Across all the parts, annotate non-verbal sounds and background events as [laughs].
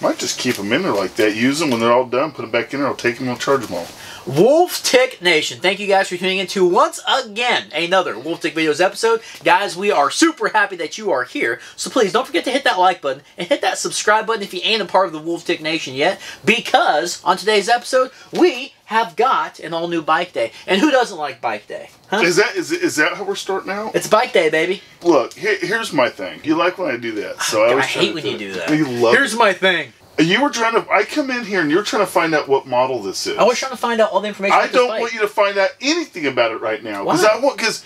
Might just keep them in there like that. Use them when they're all done. Put them back in there. I'll take them. I'll charge them all. Wolf Tick Nation, thank you guys for tuning in to once again another Wolf Tick Videos episode. Guys, we are super happy that you are here. So please don't forget to hit that like button and hit that subscribe button if you ain't a part of the Wolf Tick Nation yet. Because on today's episode, we have got an all new bike day. And who doesn't like bike day? Huh? Is that is is that how we're starting out? It's bike day, baby. Look, here, here's my thing. You like when I do that, so I, I always try hate when you do that. You love. Here's my thing. You were trying to. I come in here and you're trying to find out what model this is. I was trying to find out all the information I about don't bike. want you to find out anything about it right now because? I want because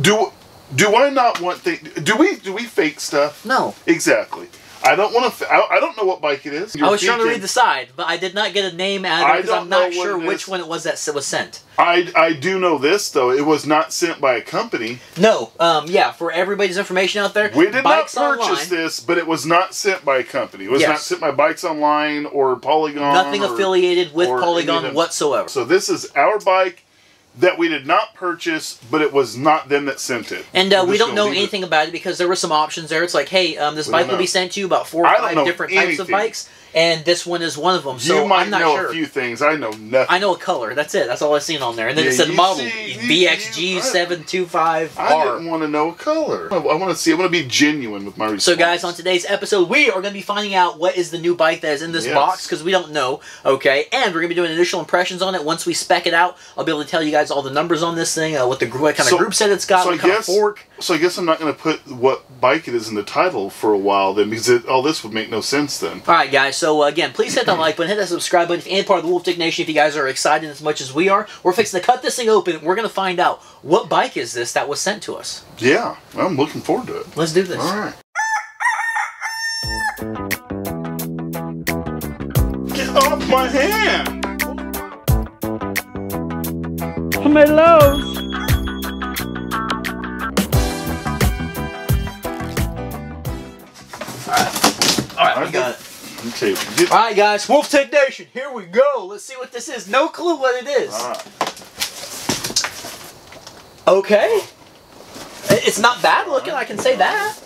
do do I not want things? Do we do we fake stuff? No. Exactly. I don't want to. I, I don't know what bike it is. I was trying to read the side, but I did not get a name out of it because I'm not sure which is. one it was that was sent. I I do know this though. It was not sent by a company. No, um, yeah, for everybody's information out there, We did not purchase Online, this, but it was not sent by a company. It was Yes. not sent by Bikes Online or Polygon. nothing or- affiliated with or any of Polygon whatsoever. So this is our bike that we did not purchase, but it was not them that sent it. And uh, we don't know leave it. anything about it because there were some options there. It's like, hey, um, this We bike will be sent to you about four or five different types of bikes, and this one is one of them. So you might I'm not know sure. a few things. I know nothing. I know a color. That's it. That's all I've seen on there. And then Yeah, it said the model BXG I- seven two five I R. didn't want to know a color. I, want to see. I want to be genuine with my response. So, guys, on today's episode, we are going to be finding out what is the new bike that is in this Yes. box because we don't know. Okay, and we're going to be doing initial impressions on it. Once we spec it out, I'll be able to tell you guys all the numbers on this thing, uh, what the what kind So- of group set it's got, so what I kind guess- of fork. So I guess I'm not going to put what bike it is in the title for a while then, because it, all this would make no sense then. All right, guys. So uh, again, please hit that like button, hit that subscribe button if you're part of the Wolf Tick Nation. If you guys are excited as much as we are, we're fixing to cut this thing open. We're going to find out what bike is this that was sent to us. Yeah, I'm looking forward to it. Let's do this. All right. Get off my hand! Tomatoes. All right, we got it. Okay, get. All right, guys, Wolf Tick Nation, here we go. Let's see what this is. No clue what it is. Right. Okay. It's not bad looking, I can say that.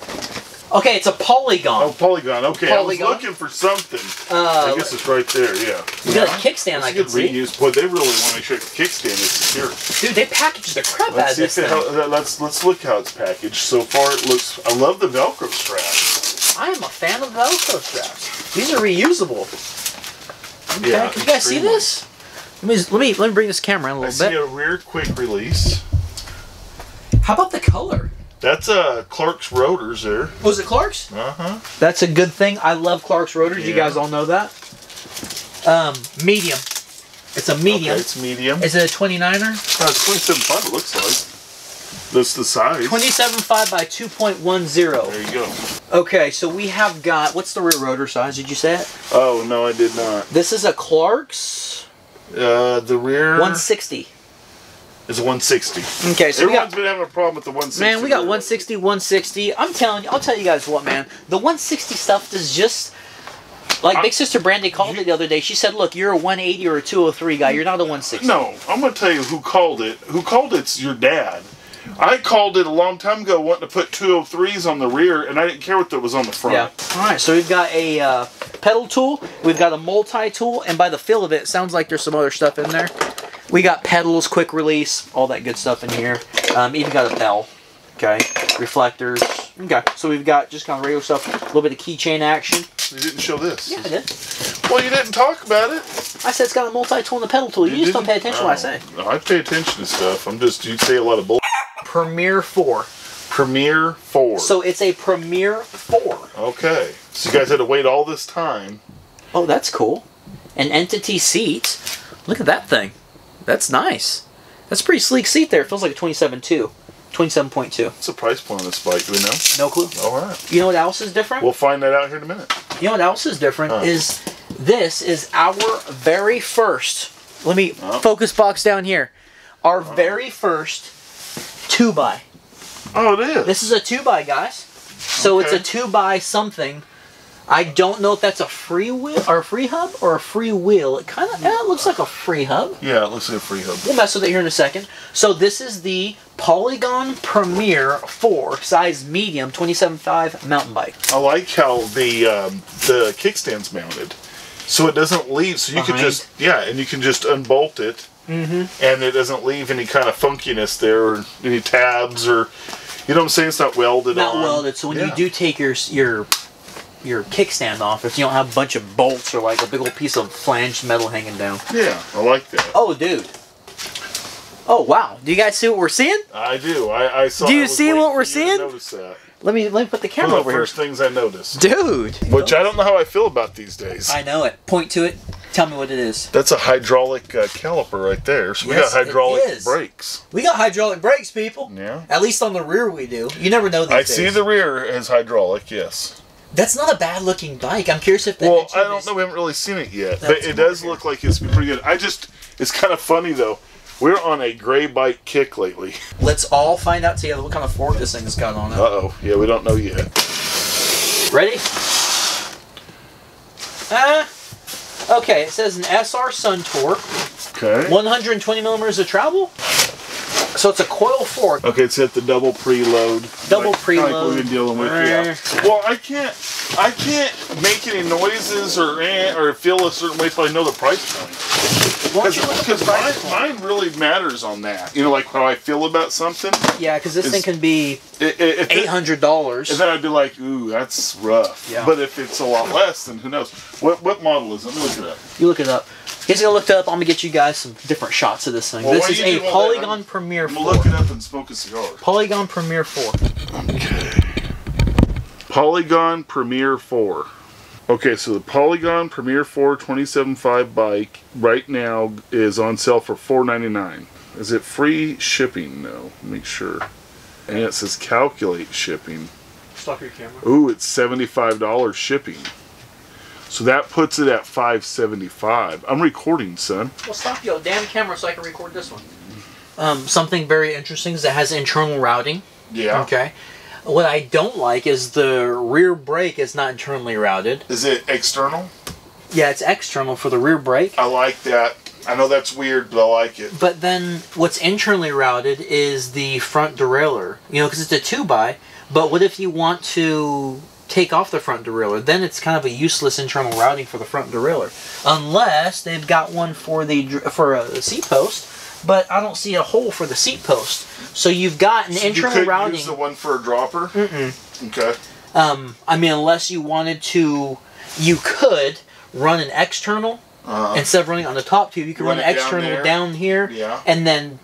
Okay, it's a polygon. Oh, Polygon. Okay, Polygon. I was looking for something. Uh, I guess it's right there. Yeah. we got a kickstand, That's I can see. reuse. Boy, they really want to make sure the kickstand is secure. Dude, they packaged the crap out Let's of this thing. how, let's let's look how it's packaged. So far, it looks. I love the Velcro strap. I am a fan of Velcro straps. These are reusable. Okay, Yeah, can you guys see this? Let me, let me let me bring this camera in a little see bit. a rear quick release. How about the color? That's uh Clark's rotors there. Was it Clark's? Uh huh. That's a good thing. I love Clark's rotors. You guys all know that. Um, medium. It's a medium. Okay, it's medium. Is it a 29er? No, it's 27.5. It looks like. That's the size. 27.5 by 2.10. There you go. Okay, so we have got, what's the rear rotor size? Did you say it? Oh no, I did not. This is a Clark's Uh, the rear 160. is a 160. Okay, so we Everyone's got, been having a problem with the 160. man, we got rear. 160, 160. I'm telling you, I'll tell you guys what, man. The 160 stuff is just, like I- Big Sister Brandy called it the other day. She said, look, you're a 180 or a 203 guy. You're not a 160. No, I'm gonna tell you who called it. Who called it's your dad. I called it a long time ago, wanting to put 203s on the rear, and I didn't care what that was on the front. Yeah. All right. So we've got a uh, pedal tool. We've got a multi tool, and by the feel of it, it sounds like there's some other stuff in there. We got pedals, quick release, all that good stuff in here. Um, even got a bell. Okay. Reflectors. Okay. So we've got just kind of regular stuff. A little bit of keychain action. You didn't show this. Yeah, I did. Well, you didn't talk about it. I said it's got a multi tool and a pedal tool. You, just don't pay attention to what I say. I pay attention to stuff. I'm just you say a lot of bull. Premier Four. Premier Four. So it's a Premier Four. okay, so you guys had to wait all this time. Oh, that's cool. An entity seat. Look at that thing. That's nice. That's a pretty sleek seat there. It feels like a 27.2. 27.2. What's the price point on this bike? Do we know? No clue. All right, You know what else is different? we'll find that out here in a minute. you know what else is different Huh. is this is our very first. Let me Oh. focus box down here. Our very first two by. Oh, it is. This is a two by, guys. So it's a two by something. I don't know if that's a free wheel or a free hub or a free wheel. It kind of yeah, it looks like a free hub. Yeah, it looks like a free hub. We'll mess with it here in a second. So this is the Polygon Premier 4 size medium 27.5 mountain bike. I like how the um, the kickstand's mounted, so it doesn't leave. So you can just yeah, and you can just unbolt it, Mm-hmm. and it doesn't leave any kind of funkiness there, or any tabs, or you know what I'm saying. It's not welded Not on. welded. So when you do take your your your kickstand off, if you don't have a bunch of bolts or like a big old piece of flanged metal hanging down. Yeah, I like that. Oh, dude. Oh wow! Do you guys see what we're seeing? I do. I, I saw. Do you see what we're seeing? Notice that. Let me let me put the One camera of the over first things I noticed, dude. which I don't know how I feel about these days. I know it. Point to it. Tell me what it is. That's a hydraulic uh, caliper right there. So we Yes, got hydraulic brakes. We got hydraulic brakes, people. Yeah. At least on the rear, we do. You never know these I days. see the rear as hydraulic. Yes. That's not a bad looking bike. I'm curious if the Well, I don't is- know. We haven't really seen it yet, but it does look like it's pretty good. I just, it's kind of funny though. We're on a gray bike kick lately. Let's all find out together what kind of fork this thing's got on it. Uh-oh. Yeah, we don't know yet. Ready? Ah. okay, it says an SR Suntour, Okay. 120 millimeters of travel. So it's a coil fork. Okay, it's at the double preload. Double like, kinda Like preload. we've been dealing with. Yeah. Well, I can't, I can't make any noises or eh, or feel a certain way till I know the price point. Why don't you look at the Because price mine, mine really matters on that. You know, like how I feel about something. Yeah, because this thing can be I- i- if it- eight hundred dollars. And then I'd be like, ooh, that's rough. Yeah. But if it's a lot less, then who knows? What what model is it? Let me look it up. You look it up. He's gonna look it up. I'm gonna get you guys some different shots of this thing. Well, this is a do all that, Polygon I'm- I'm 4. gonna look it up and smoke a cigar. Polygon Premier 4. Polygon Premier 4. Okay, so the Polygon Premier 4 27.5 bike right now is on sale for $4.99. Is it free shipping? No. Make sure. And it says calculate shipping. Stop your camera. Ooh, it's $75 shipping. So that puts it at 575. I'm recording, son. Well, stop your damn camera so I can record this one. Um, something very interesting is it has internal routing. Yeah. Okay. What I don't like is the rear brake is not internally routed. Is it external? Yeah, it's external for the rear brake. I like that. I know that's weird, but I like it. But then what's internally routed is the front derailleur. You know, because it's a 2 by. But what if you want to take off the front derailleur? Then it's kind of a useless internal routing for the front derailleur. Unless they've got one for the for a seat post. But I don't see a hole for the seat post. So you've got an So you internal couldn't routing. use the one for a dropper? Mm-mm. Okay. Um, I mean, unless you wanted to, you could run an external Uh, instead of running on the top tube. You could run, Run an it down external down, here yeah. and then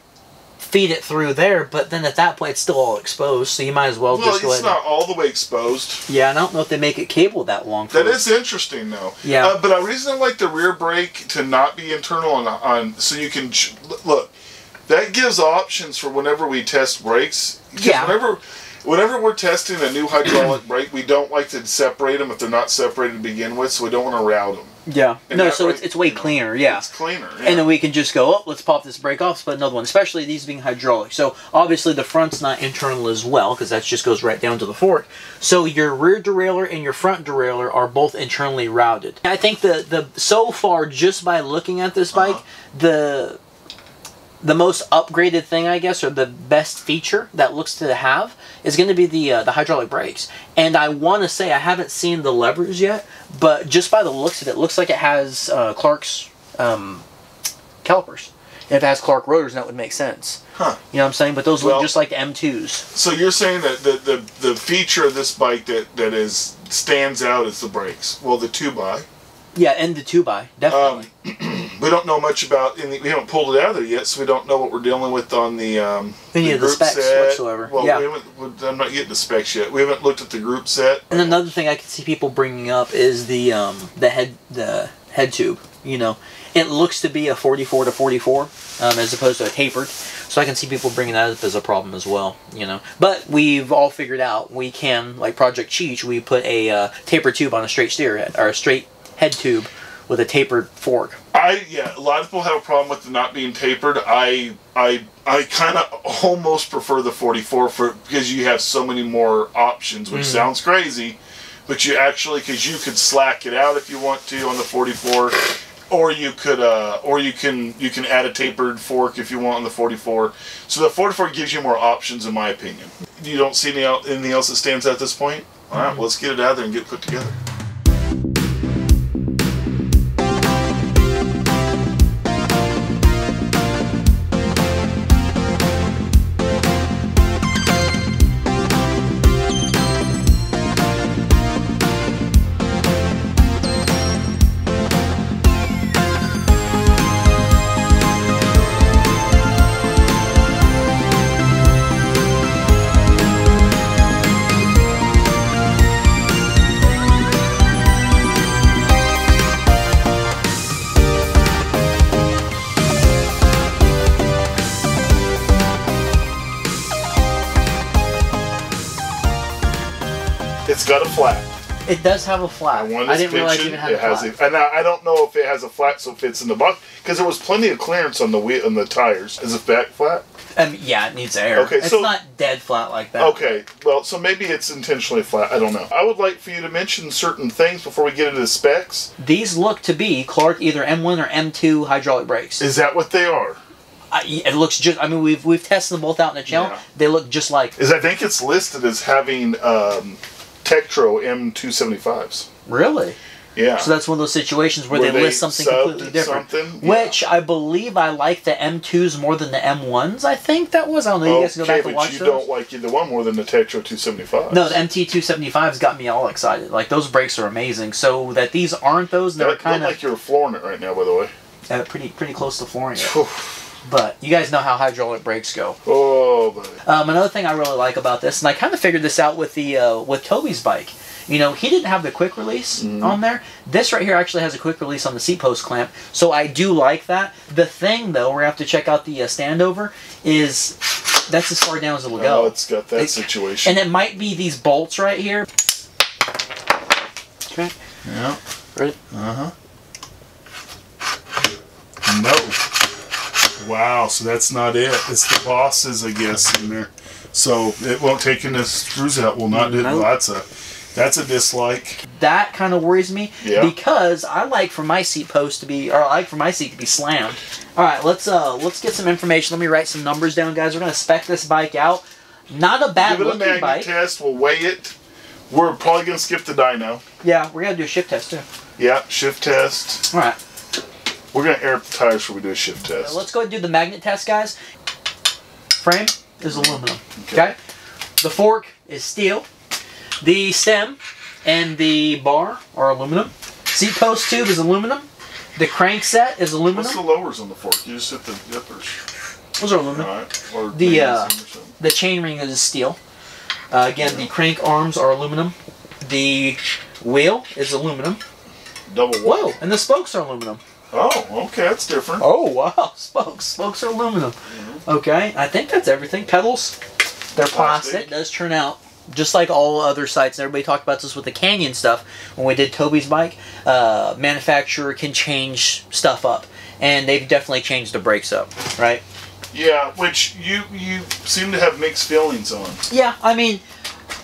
feed it through there. But then at that point, it's still all exposed, so you might as well, Well, just go it's not all the way exposed. yeah, and I don't know if they make it cable that long. That it. is interesting, though. Yeah. Uh, but the reason I like the rear brake to not be internal on, on so you can ch- look, that gives options for whenever we test brakes. Yeah. Whenever, whenever we're testing a new hydraulic brake, we don't like to separate them if they're not separated to begin with, so we don't want to route them. Yeah. And No, so way, it's, it's way cleaner. Yeah. It's cleaner. Yeah. And then we can just go, oh, let's pop this brake off, put another one. Especially these being hydraulic. So obviously the front's not internal as well, because that just goes right down to the fork. So your rear derailleur and your front derailleur are both internally routed. I think the the so far just by looking at this bike, Uh-huh. the the most upgraded thing, I guess, or the best feature that looks to have is going to be the uh, the hydraulic brakes. And I want to say I haven't seen the levers yet, but just by the looks of it, it looks like it has uh, Clark's um, calipers. And if it has Clark rotors, that would make sense. Huh. You know what I'm saying? But those Well- look just like the M2s. So you're saying that the, the, the feature of this bike that, that is stands out is the brakes. Well, the two by. Yeah, and the 2 by definitely. [clears throat] We don't know much about. In the, we haven't pulled it out of there yet, so we don't know what we're dealing with on the. Um, Any of the group specs set. whatsoever. Well, Yeah. we haven't, I'm not getting the specs yet. We haven't looked at the group set. And another thing I can see people bringing up is the um, the head the head tube. You know, it looks to be a 44 to 44 um, as opposed to a tapered. So I can see people bringing that up as a problem as well. You know, but we've all figured out we can like Project Cheech. We put a uh, tapered tube on a straight steer or a straight head tube with a tapered fork. I yeah, a lot of people have a problem with it not being tapered. I I I kind of almost prefer the 44 for because you have so many more options, which Mm. sounds crazy, but you actually because you could slack it out if you want to on the 44, or you could uh, or you can you can add a tapered fork if you want on the 44. So the 44 gives you more options, in my opinion. You don't see any, el- anything else that stands out at this point. All right, well, let's get it out there and get it put together. It's got a flat. It does have a flat. I didn't realize it pitching, even had it a has flat. a, and I, I don't know if it has a flat so it fits in the box because there was plenty of clearance on the wheel on the tires. Is it back flat? Um, yeah, it needs air. Okay, it's so- not dead flat like that. Okay, well, so maybe it's intentionally flat. I don't know. I would like for you to mention certain things before we get into the specs. These look to be Clark either M1 or M2 hydraulic brakes. Is that what they are? I, it looks just. I mean, we've we've tested them both out in the channel. Yeah. They look just like. Is I think it's listed as having um, Tektro M275s. Really? Yeah. So that's one of those situations where, Where they, they list something completely different. something? Yeah. Which I believe I like the M2s more than the M1s. I think that was. I don't know. You guys can go okay, back and watch you those. don't like either one more than the Tektro 275. No, the MT275s got me all excited. Like those brakes are amazing. So that these aren't those, they're kind of like you're flooring it right now, by the way. uh, pretty pretty close to flooring it. But you guys know how hydraulic brakes go. Oh, buddy. Um, another thing I really like about this, and I kind of figured this out with the uh, with Toby's bike. You know, he didn't have the quick release Mm-hmm. on there. This right here actually has a quick release on the seat post clamp, so I do like that. The thing though, we're have to check out the uh, standover. Is that's as far down as it will Oh, go, Oh, it's got that It- situation. and it might be these bolts right here. Okay. yeah. Right. Uh huh. No. Wow, so that's not it. It's the bosses, I guess, in there. So it won't take in the screws out. Will not do. Nope. Well, that's a that's a dislike. That kind of worries me Yeah. because I like for my seat post to be, or I like for my seat to be slammed. All right, let's uh let's get some information. Let me write some numbers down, guys. We're gonna spec this bike out. Not a bad Give it a looking magnet bike. test. We'll weigh it. We're probably gonna skip the dyno. Yeah, we're gonna do a shift test too. Yeah, shift test. All right, We're gonna air up the tires before we do a shift test. let's go ahead and do the magnet test, guys. Frame is aluminum. Okay. Okay. The fork is steel. The stem and the bar are aluminum. Seat post tube is aluminum. The crank set is aluminum. What's the lowers on the fork? You just hit the dippers. Those are aluminum. Right. The, uh, some or something. The chain ring is steel. Uh, again, the crank arms are aluminum. The wheel is aluminum. double Whoa, and the spokes are aluminum. Oh, okay, that's different. Oh wow, [laughs] spokes. Spokes are aluminum. Okay, I think that's everything. Pedals, they're plastic. Plastic. It does turn out just like all other sites. Everybody talked about this with the Canyon stuff when we did Toby's bike. Uh, manufacturer can change stuff up, and they've definitely changed the brakes up, right? Yeah, which you you seem to have mixed feelings on. Yeah, I mean,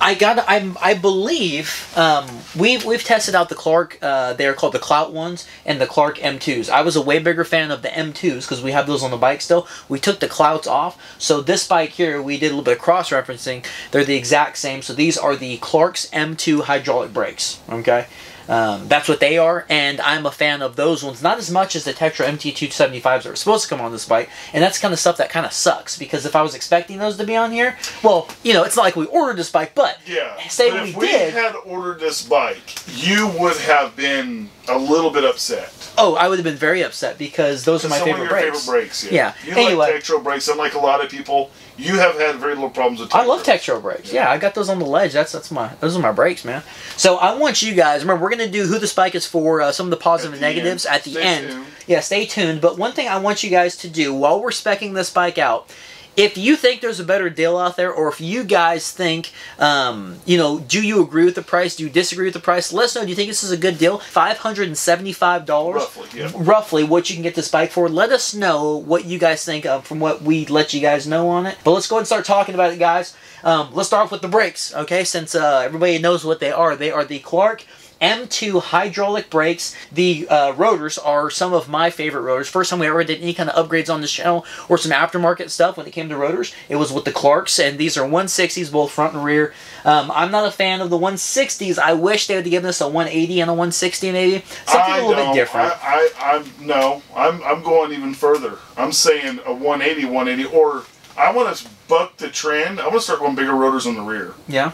I got. I I believe um, we've we've tested out the Clark. Uh, they're called the Clout ones and the Clark M2s. I was a way bigger fan of the M2s because we have those on the bike still. We took the Clouts off. So this bike here, we did a little bit of cross referencing. They're the exact same. So these are the Clark's M2 hydraulic brakes. Okay. Um, that's what they are, and I'm a fan of those ones. Not as much as the Tektro MT275s that were supposed to come on this bike, and that's kind of stuff that kind of sucks because if I was expecting those to be on here, well, you know, it's not like we ordered this bike, but Yeah. say but we if we did. had ordered this bike, you would have been a little bit upset. oh, I would have been very upset because those are my some favorite of your brakes. favorite brakes. Yeah. Yeah. You Anyway. like Tektro brakes, unlike a lot of people. You have had very little problems with. I love Tektro. Tektro brakes. Yeah, I got those on the ledge. That's that's my those are my brakes, man. So I want you guys. Remember, we're gonna do who the bike is for. Uh, some of the positives and negatives end. at the Stay end. tuned. Yeah, stay tuned. But one thing I want you guys to do while we're specking this bike out if you think there's a better deal out there, or if you guys think, um, you know, do you agree with the price? Do you disagree with the price? Let us know. Do you think this is a good deal? Five hundred and seventy-five dollars, Roughly, yeah. roughly what you can get this bike for. Let us know what you guys think of from what we let you guys know on it. But let's go ahead and start talking about it, guys. Um, let's start off with the brakes, okay? Since uh, everybody knows what they are, they are the Clark M2 hydraulic brakes. The uh, rotors are some of my favorite rotors. First time we ever did any kind of upgrades on this channel or some aftermarket stuff when it came to rotors, it was with the Clarks, and these are 160s, both front and rear. Um, I'm not a fan of the 160s. I wish they would have given us a 180 and a 160 maybe. Something I a little bit different. I, I, I'm no. I'm, I'm going even further. I'm saying a 180, 180, or I want to buck the trend. I want to start going bigger rotors on the rear. yeah.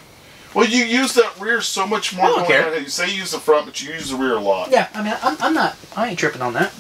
Well, you use that rear so much more. I don't care. You say you use the front, but you use the rear a lot. Yeah, I mean, I'm, I'm not, I ain't tripping on that.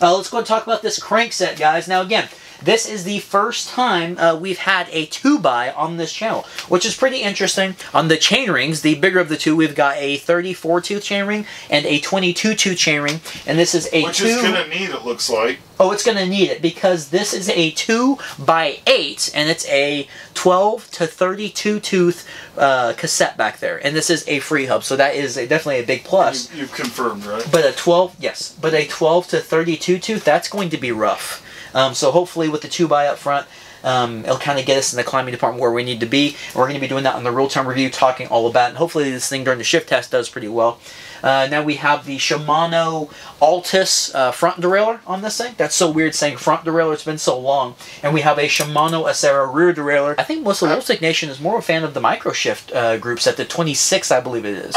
Uh, let's go and talk about this crank set, guys. Now, again, this is the first time uh, we've had a 2-by on this channel, which is pretty interesting. On the chain rings, the bigger of the two, we've got a 34-tooth chain ring and a 22-tooth chain ring, and this is a Which 2... is gonna need it looks like. Oh, it's going to need it because this is a 2 by 8 and it's a 12 to 32 tooth uh, cassette back there. And this is a free hub, so that is a, definitely a big plus. You, you've confirmed, right? But a 12, yes, but a 12 to 32 tooth, that's going to be rough. Um, so hopefully with the 2 by up front, um, it'll kind of get us in the climbing department where we need to be. And we're going to be doing that on the real-time review, talking all about it. And hopefully this thing during the shift test does pretty well. Uh, now we have the Shimano Altus uh, front derailleur on this thing. That's so weird saying front derailleur. It's been so long. And we have a Shimano Acera rear derailleur. I think most of the Wolf Tick Nation is more of a fan of the microshift uh, group set, the 26, I believe it is.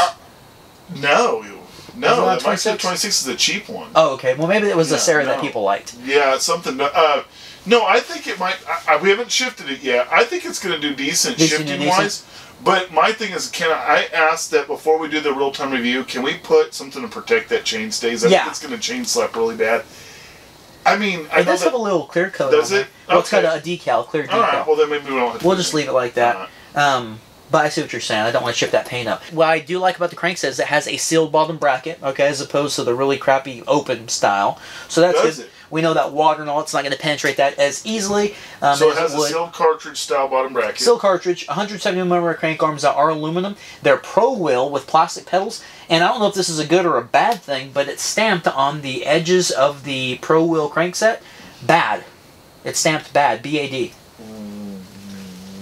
No, Is it no. not That might say 26? 26 is a cheap one. oh, okay. Well, maybe it was the Yeah, Acera that people liked. Yeah, something. Uh, no, I think it might. I, I, we haven't shifted it yet. I think it's going to do decent Decent and shifting wise. But my thing is, can I, I asked that before we do the real time review? Can we put something to protect that chain stays? I Yeah. think it's going to chain slap really bad. I mean, I It know does that, have a little clear coat. Does on it? there. Well, it's got a, a decal, clear decal. all right. Well, then maybe we don't. Have to We'll just leave it like that. Alright. Um, but I see what you're saying. I don't want to chip that paint up. What I do like about the crankset is it has a sealed bottom bracket, okay, as opposed to the really crappy open style. So that's Does good. it? We know that water and all it's not going to penetrate that as easily um, So it has it a sealed cartridge style bottom bracket. Steel cartridge, 170 mm crank arms that are aluminum. They're Prowheel with plastic pedals, and I don't know if this is a good or a bad thing, but it's stamped on the edges of the Prowheel crankset. Bad. It's stamped bad. B A D.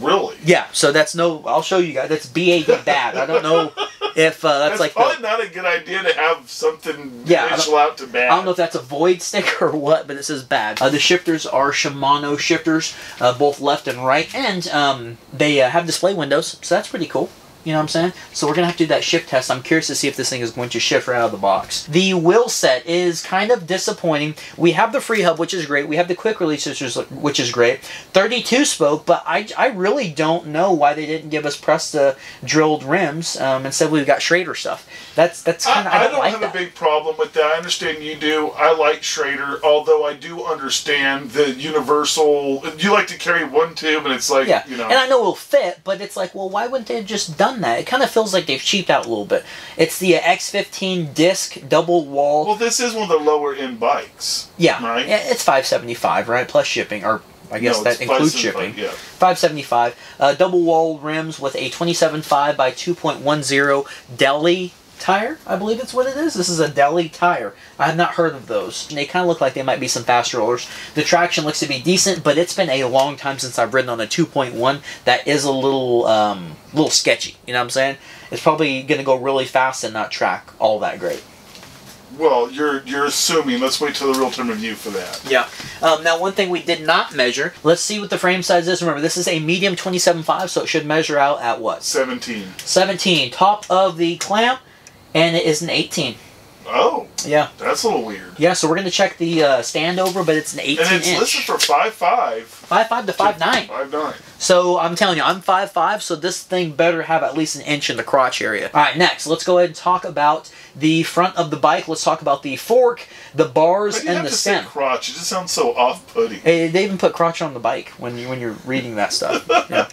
really? Yeah. So that's no. I'll show you guys. That's B A D [laughs] bad. I don't know if uh, that's, That's, like probably the, not a good idea to have something Yeah, initial out to bad. I don't know if that's a void sticker [laughs] or what, but it says bad. Uh, the shifters are Shimano shifters, uh, both left and right, and um, they uh, have display windows, so that's pretty cool. You know what I'm saying? So we're gonna have to do that shift test. I'm curious to see if this thing is going to shift right out of the box. The wheel set is kind of disappointing. We have the free hub, which is great. We have the quick release, which is, which is great. 32 spoke, but I, I really don't know why they didn't give us Presta drilled rims. Um, instead, we've got Schrader stuff. That's that's kind of I, I, I don't, don't like have that. a big problem with that. I understand you do. I like Schrader, although I do understand the universal. You like to carry one tube, and it's like Yeah, you know. and I know it'll fit, but it's like, well, why wouldn't they have just done that? It kind of feels like they've cheaped out a little bit. It's the X15 disc double wall. well, this is one of the lower end bikes. yeah, right. it's 575, right? Plus shipping, or I guess No, that includes shipping. Yeah. 575. Uh, double wall rims with a 27.5 by 2.10 Deli tire, I believe it's what it is. This is a Deli tire. I have not heard of those. They kind of look like they might be some fast rollers. The traction looks to be decent, but it's been a long time since I've ridden on a 2.1. That is a little, um, little sketchy. You know what I'm saying? It's probably going to go really fast and not track all that great. Well, you're you're assuming. Let's wait till the real time review for that. Yeah. Um, now, one thing we did not measure. Let's see what the frame size is. Remember, this is a medium 27.5, so it should measure out at what? Seventeen. 17. Top of the clamp, and it is an 18. Oh, Yeah. that's a little weird. Yeah, so we're going to check the uh, stand over, but it's an 18 And it's inch. listed for five five. 5'5 to 5'9. Five nine. So I'm telling you, I'm 5'5, so this thing better have at least an inch in the crotch area. All right, next, let's go ahead and talk about the front of the bike. Let's talk about the fork, the bars, and the stem. say crotch. It just sounds so off putting. Eh, They even put crotch on the bike when you when you're reading that stuff. [laughs] Yeah.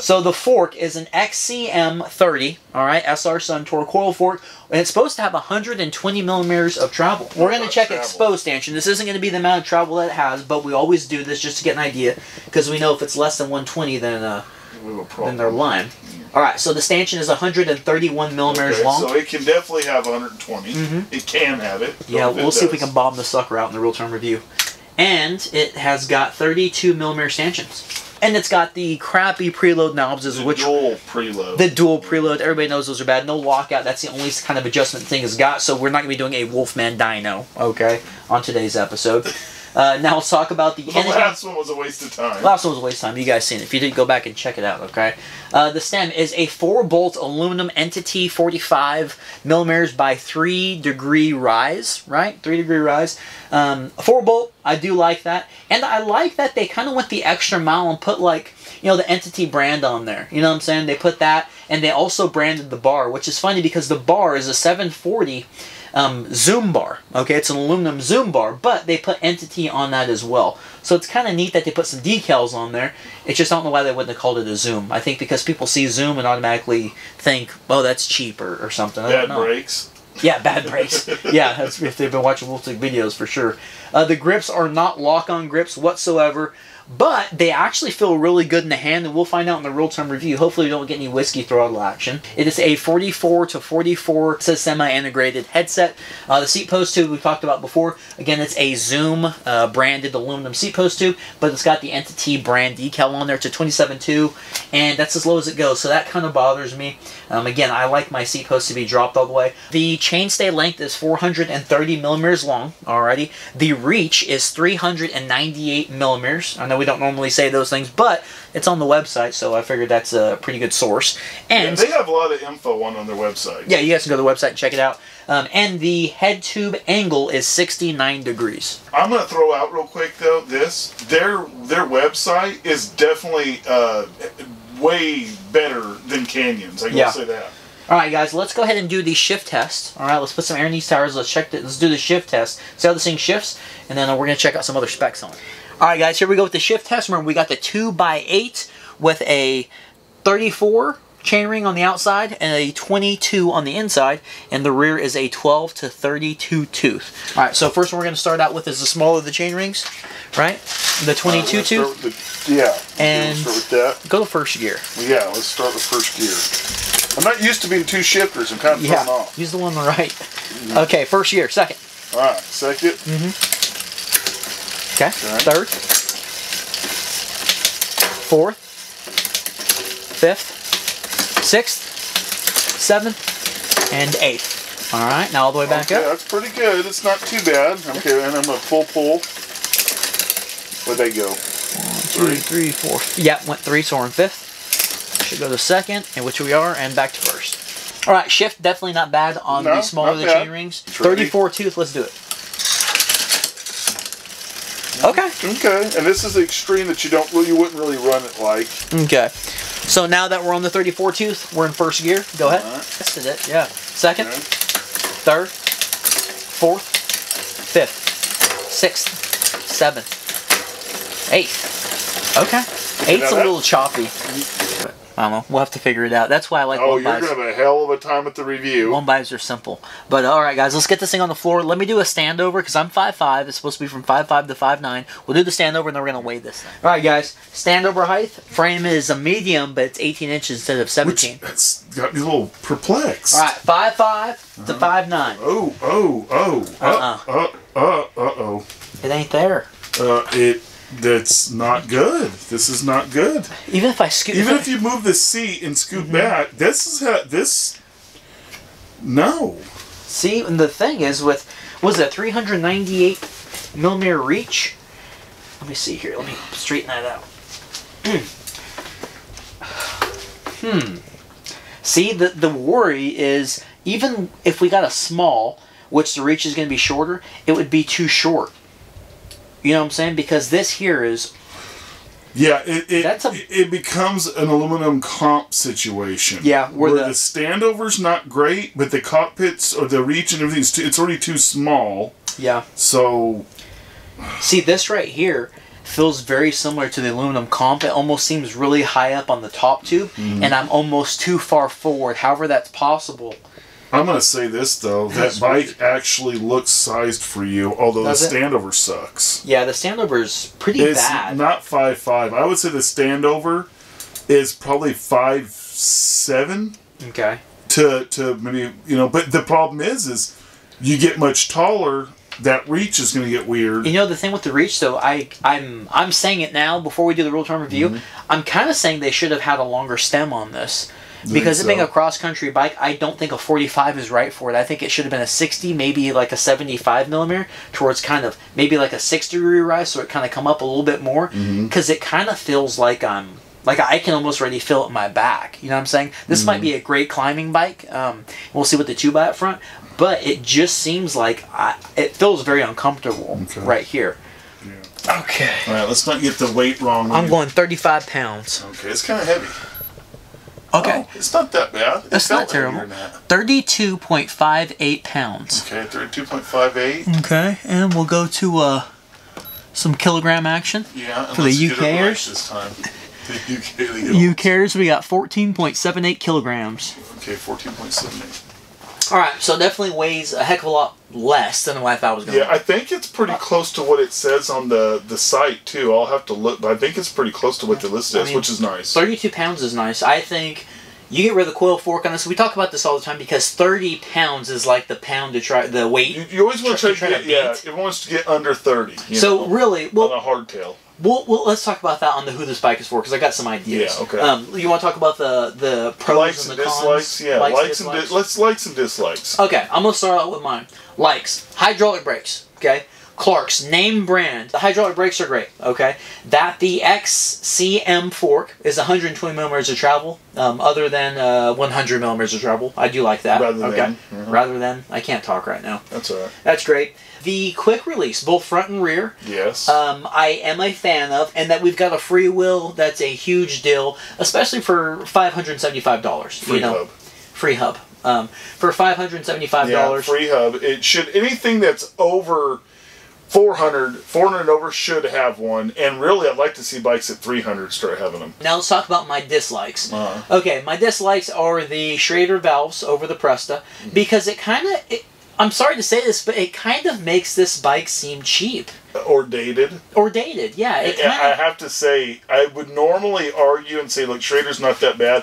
So the fork is an XCM30, all right, SR Suntour coil fork, and it's supposed to have 120 millimeters of travel. We're going to check travel. exposed stanchion. This isn't going to be the amount of travel that it has, but we always do this just to get an idea, because we know if it's less than 120, then uh, then they're lying. All right, so the stanchion is 131 millimeters Okay, long. So it can definitely have 120. Mhm. It can have it. Yeah, we'll see if we can bomb the sucker out in the real time review. And it has got 32 millimeter stanchions. And it's got the crappy preload knobs, as which dual preload. the dual preload. Everybody knows those are bad. No lockout. That's the only kind of adjustment thing it's got. So we're not gonna be doing a Wolfman dyno, okay, on today's episode. Uh, now let's talk about the the last one was a waste of time. Last one was a waste of time. You guys seen it. If you didn't, go back and check it out, okay? Uh, the stem is a 4 bolt aluminum entity 45 millimeters by 3 degree rise, right? 3 degree rise. Um, 4 bolt, I do like that. And I like that they kind of went the extra mile and put, like, you know, the entity brand on there. You know what I'm saying? They put that, and they also branded the bar, which is funny because the bar is a 740 um, zoom bar. Okay, it's an aluminum zoom bar, but they put entity on that as well. So it's kind of neat that they put some decals on there. It's just I don't know why they wouldn't have called it a zoom. I think because people see zoom and automatically think, oh, that's cheap or, or something. I Bad brakes. Yeah, bad brakes. [laughs] yeah, that's if they've been watching Wolf Tick videos for sure. Uh, the grips are not lock-on grips whatsoever, but they actually feel really good in the hand, and we'll find out in the real-time review. Hopefully, we don't get any whiskey throttle action. It is a 44 to 44 it says semi-integrated headset. Uh, the seat post tube we talked about before. Again, it's a Zoom uh, branded aluminum seat post tube, but it's got the Entity brand decal on there. It's a 27.2, and that's as low as it goes. So that kind of bothers me. Um, again, I like my seat post to be dropped all the way. The chainstay length is 430 millimeters long. Alrighty, the reach is 398 millimeters. I know we don't normally say those things, but it's on the website, so I figured that's a pretty good source. Yeah, And they have a lot of info on on their website. yeah, you guys can go to the website and check it out. Um, and the head tube angle is 69 degrees. I'm gonna throw out real quick though. This their their website is definitely uh, way better than Canyons. I will Yeah. say that. All right, guys, let's go ahead and do the shift test. All right, let's put some air in these tires. Let's check. The, let's do the shift test. See how this thing shifts, and then uh, we're gonna check out some other specs on it. All right, guys, here we go with the shift test. Remember, we got the two x eight with a 34 chainring on the outside and a 22 on the inside, and the rear is a 12 to 32 tooth. All right, so first one we're gonna start out with is the smaller of the chain rings, right? The 22 Uh, tooth. the- yeah. And- We'll start with Go to first gear. Yeah, let's start with first gear. I'm not used to being two shifters. I'm kind of thrown off. use the one on the right. Okay, first gear. Second. All right, second. Okay. Okay. Third. Fourth. Fifth. Sixth. Seventh. And eighth. All right. Now all the way back okay, up. that's pretty good. It's not too bad. Okay, and I'm gonna pull pull. Where'd they go? Two, three, four. Yeah, went three, so we're in fifth. Should go to second, in which we are, and back to first. All right, shift definitely not bad on No, the smaller the chain rings. 34 tooth, let's do it. Okay. Okay, and this is the extreme that you don't you wouldn't really run it like. Okay. So now that we're on the 34 tooth, we're in first gear. Go ahead. Alright. Tested it. Yeah. Second, Okay. third, fourth, fifth, sixth, seventh, eighth. Okay. Eight's Now a little choppy. I don't know. We'll have to figure it out. That's why I like Oh, one you're buys. gonna have a hell of a time at the review. One buys are simple. But all right, guys, let's get this thing on the floor. Let me do a standover because I'm 5'5". It's supposed to be from 5'5 to 5'9". We'll do the standover and then we're going to weigh this thing. All right, guys. Standover height. Frame is a medium, but it's 18 inches instead of 17. that's got me a little perplexed. All right, 5'5 to 5'9". Oh, oh, oh. Uh-uh. Uh, uh, uh, uh, oh. It ain't there. Uh, it. That's not good. This is not good. Even if I scoot... Even if you move the seat and scoot Mm-hmm. back, this is how this. No. See, and the thing is with... Was it 398 millimeter reach? Let me see here. Let me straighten that out. hmm. See, the, the worry is even if we got a small, which the reach is going to be shorter, it would be too short. You know what I'm saying? Because this here is Yeah, it it, That's a- it, becomes an aluminum comp situation. Yeah, where where, the- the, standover's not great, but the cockpits or the reach and everything's too, it's already too small. yeah. So See this right here feels very similar to the aluminum comp. It almost seems really high up on the top tube, Mm-hmm. and I'm almost too far forward. However, that's possible. I'm gonna say this though, that bike actually looks sized for you, although Does the it? standover sucks. Yeah, the standover's pretty It's bad. not five five. I would say the standover is probably five seven okay. to to maybe you know. But the problem is, is you get much taller, that reach is gonna get weird. You know the thing with the reach, though, I I'm I'm saying it now before we do the real term review. Mm-hmm. I'm kind of saying they should have had a longer stem on this. Because it being a cross country bike, I don't think a 45 is right for it. I think it should have been a 60, maybe like a 75 millimeter, towards kind of maybe like a 6 degree rise, so it kind of come up a little bit more. Mm-hmm. Because it kind of feels like I'm like I can almost already feel it in my back. You know what I'm saying? This might be a great climbing bike. Um, we'll see what the two by up front, but it just seems like I, it feels very uncomfortable Okay. right here. Yeah. Okay. All right, let's not get the weight wrong. I'm going 35 pounds. Okay, it's kind of heavy. Okay. Oh, it's not that bad. It That's felt not terrible. heavier than that. 32.58 pounds. Okay, thirty-two point five eight. Okay, and we'll go to uh, some kilogram action. Yeah, and For the let's get it right UKers? this time. [laughs] The UK. they get You all- carriers, we got 14.78 kilograms. Okay, fourteen point seven eight. All right, so definitely weighs a heck of a lot less than what I thought was going to Yeah, I think it's pretty close to what it says on the the site too. I'll have to look, but I think it's pretty close to what the list I is, mean, which is nice. 32 pounds is nice. I think you get rid of the coil fork on this. We talk about this all the time because 30 pounds is like the pound to try the weight. You, you always want to Try- to to get yeah. it wants to get under thirty. you so know, really, on a hardtail. Well, well, let's talk about that on the who this bike is for because I got some ideas. Yeah, okay. Um, you want to talk about the the pros Likes and the cons? dislikes, yeah. Likes Likes, and and dislikes? di- let's likes and dislikes. Okay, I'm gonna start out with mine. Likes hydraulic brakes. Okay, Clark's name brand. The hydraulic brakes are great. Okay, that the XCM fork is 120 millimeters of travel, um, other than uh, 100 millimeters of travel. I do like that. Rather okay, than, mhm. rather than I can't talk right now. That's alright. That's great. The quick release, both front and rear. Yes. um, I am a fan of, and that we've got a free will. That's a huge deal, especially for five hundred seventy-five dollars. free you know, hub. free hub. Um, for five hundred seventy-five Yeah, dollars. free hub. It should anything that's over 400, 400 and over should have one. And really, I'd like to see bikes at 300 start having them. now let's talk about my dislikes. Uh-huh. Okay, my dislikes are the Schrader valves over the Presta because it kind of. I'm sorry to say this, but it kind of makes this bike seem cheap Or dated. or dated. Yeah, it Yeah, I have to say, I would normally argue and say, look, Schrader's not that bad.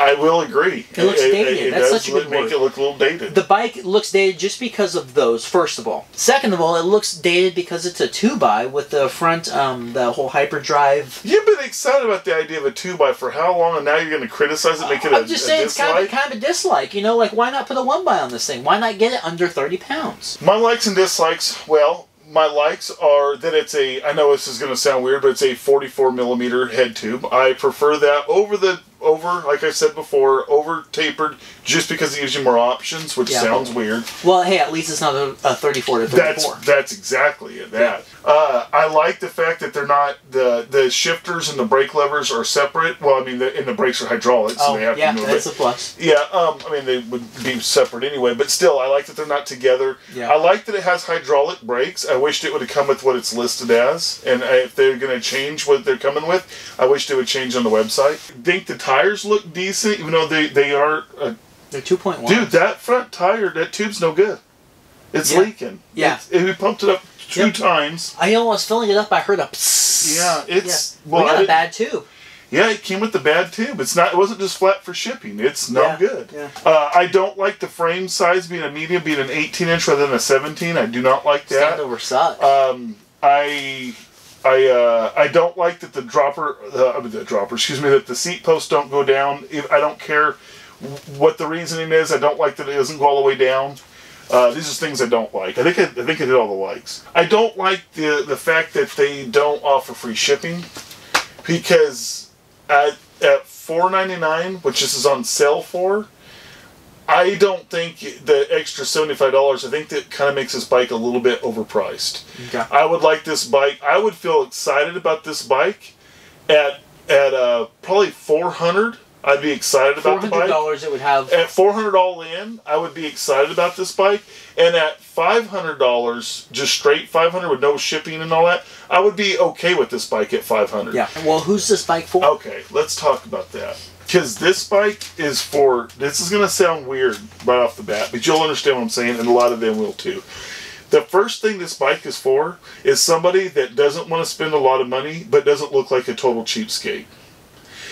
I will agree. It looks dated. That's does such a good make word. it look a little dated. The bike looks dated just because of those. First of all, second of all, it looks dated because it's a two by with the front, um, the whole hyperdrive. You've been excited about the idea of a 2 by for how long, and now you're going to criticize it, make it a, I'm just a saying it's kind of dislike? kind of a dislike. You know, like why not put a one by on this thing? Why not get it under thirty pounds? My likes and dislikes, well, my likes are that it's a, I know this is going to sound weird, but it's a 44 millimeter head tube. I prefer that over the, over, like I said before, over tapered, just because it gives you more options, which Yeah. sounds weird. Well, hey, at least it's not a, a thirty-four to That's thirty-four. that's exactly it. That uh, I like the fact that they're not the the shifters and the brake levers are separate. Well, I mean, the, and the brakes are hydraulic, so oh, they have yeah, to move that's it. a plus. Yeah, um, I mean they would be separate anyway, but still, I like that they're not together. Yeah. I like that it has hydraulic brakes. I wished it would have come with what it's listed as, and I, if they're going to change what they're coming with, I wish they would change on the website. I think the tires look decent, even though they they are. Uh, They're two point one. dude, that front tire, that tube's no good. It's Yeah. leaking. Yeah. It's, it, we pumped it up two Yep. times. I almost filling it up. I heard a. Psst. Yeah, it's- Yeah. well, we got a bad tube. Yeah, it came with the bad tube. It's not. It wasn't just flat for shipping. It's no Yeah, good. yeah. Uh, I don't like the frame size being a medium, being an 18 inch rather than a 17. I do not like that. Standover sucks. Um, I. I uh, I don't like that the dropper uh, the dropper excuse me that the seat posts don't go down. I don't care what the reasoning is. I don't like that it doesn't go all the way down. Uh, these are things I don't like. I think I, I think I did all the likes. I don't like the the fact that they don't offer free shipping because at at four ninety nine, which this is on sale for, I don't think the extra seventy five dollars. I think that kind of makes this bike a little bit overpriced. Okay. I would like this bike. I would feel excited about this bike at at uh, probably four hundred I'd be excited about the bike. dollars. It would have. At four hundred all in, I would be excited about this bike. And at five hundred dollars, just straight five hundred with no shipping and all that, I would be okay with this bike at five hundred. Yeah. Well, who's this bike for? Okay, let's talk about that. Because this bike is for. This is going to sound weird right off the bat, but you'll understand what I'm saying, and a lot of them will too. The first thing this bike is for is somebody that doesn't want to spend a lot of money, but doesn't look like a total cheapskate.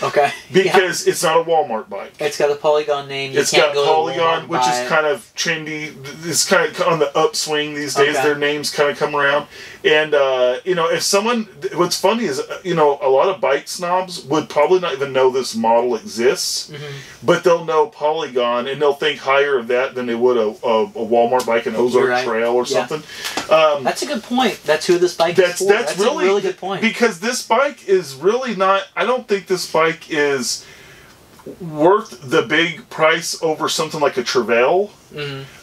Okay. Because it's not a Walmart bike. It's got a Polygon name. You It's got go Polygon, which is kind of trendy. It's kind of on the upswing these days. Okay. Their names kind of come around, and uh, you know, if someone, what's funny is, uh, you know, a lot of bike snobs would probably not even know this model exists, Mm-hmm. but they'll know Polygon and they'll think higher of that than they would a, a, a Walmart bike, an Ozark right. Trail or Yeah. something. Um, That's a good point. That's who this bike that's is for. that's, That's really a really good point. because this bike is really not. I don't think this bike is worth the big price over something like a Travail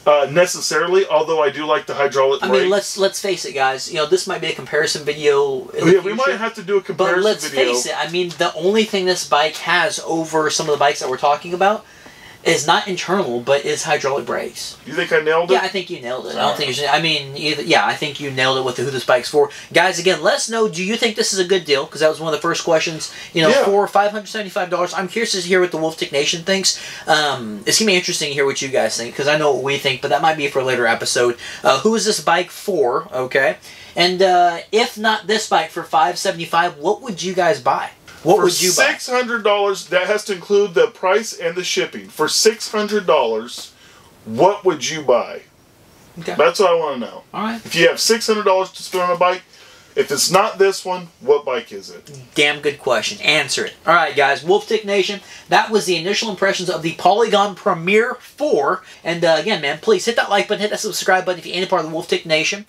uh, necessarily. Although I do like the hydraulic Mm-hmm. I mean, let's let's face it, guys. You know, this might be a comparison video. Yeah, we might have to do a comparison. Video. But let's video. face it. I mean, the only thing this bike has over some of the bikes that we're talking about is not internal, but is hydraulic brakes. You think I nailed it? Yeah, I think you nailed it. I don't think. You're, I mean, either, yeah, I think you nailed it with the, who this bike's for, guys. Again, let us know. Do you think this is a good deal? Because that was one of the first questions. You know, Yeah. for five hundred seventy-five dollars. I'm curious to hear what the Wolf Tick Nation thinks. Um, it's gonna be interesting to hear what you guys think because I know what we think, but that might be for a later episode. Uh, who is this bike for? Okay, and uh, if not this bike for five seventy-five, what would you guys buy? What For would you buy? six hundred dollars, that has to include the price and the shipping. For six hundred dollars, what would you buy? Okay. That's what I want to know. All right. If you have six hundred dollars to spend on a bike, if it's not this one, what bike is it? Damn good question. Answer it. All right, guys. Wolf Tick Nation. That was the initial impressions of the Polygon Premier 4. And uh, again, man, please hit that like button, hit that subscribe button if you're any part of the Wolf Tick Nation.